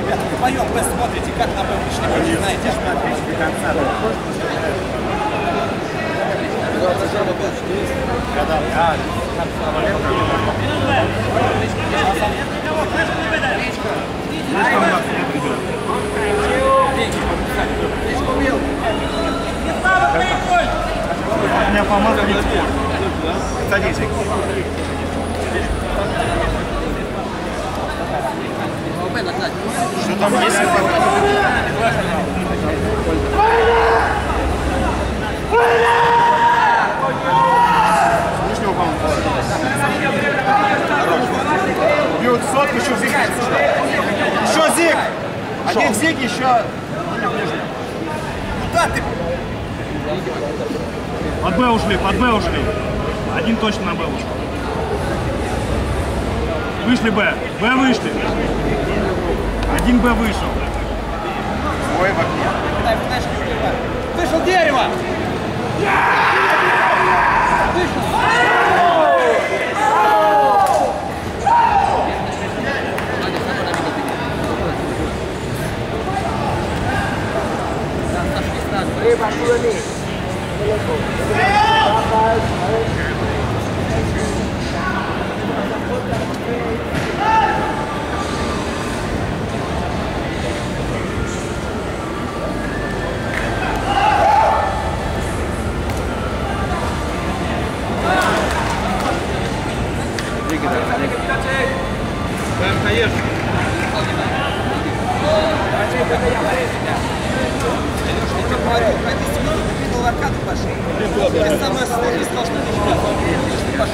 Ребята, поем, вы смотрите, как на вышли, вы не знаете, что отлично до конца. У меня помазали спорт. Садись, Виктор. Слышно, по-моему? Бьют сотку, еще зиг. Еще зиг. Один зиг, еще... Куда ты? Под Б ушли, под Б ушли. Один точно на Б ушел. Вышли Б. Б вышли. Один Б вышел. Свой в окне. Вышел дерево! Я тебе говорю, ходи с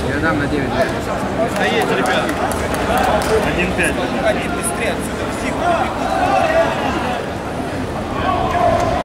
Я дам на 9 Один пять. Ходи быстрее отсюда,